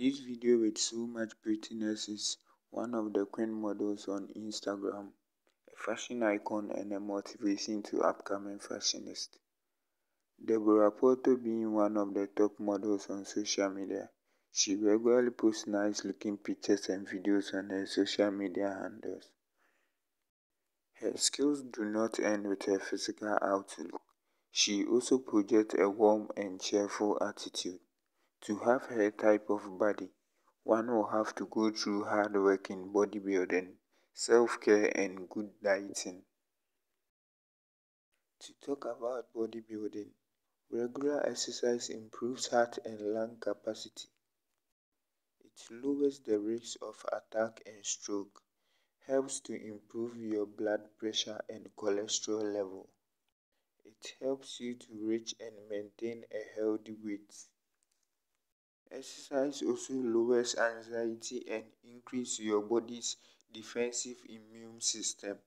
this video with so much prettiness is one of the queen models on Instagram, a fashion icon and a motivation to upcoming fashionistas. Debora Porto being one of the top models on social media, she regularly posts nice looking pictures and videos on her social media handles. Her skills do not end with her physical outlook, she also projects a warm and cheerful attitude. To have her type of body, one will have to go through hard work in bodybuilding, self-care and good dieting. To talk about bodybuilding, regular exercise improves heart and lung capacity. It lowers the risk of attack and stroke, helps to improve your blood pressure and cholesterol level. It helps you to reach and maintain a healthy weight. Exercise also lowers anxiety and increases your body's defensive immune system.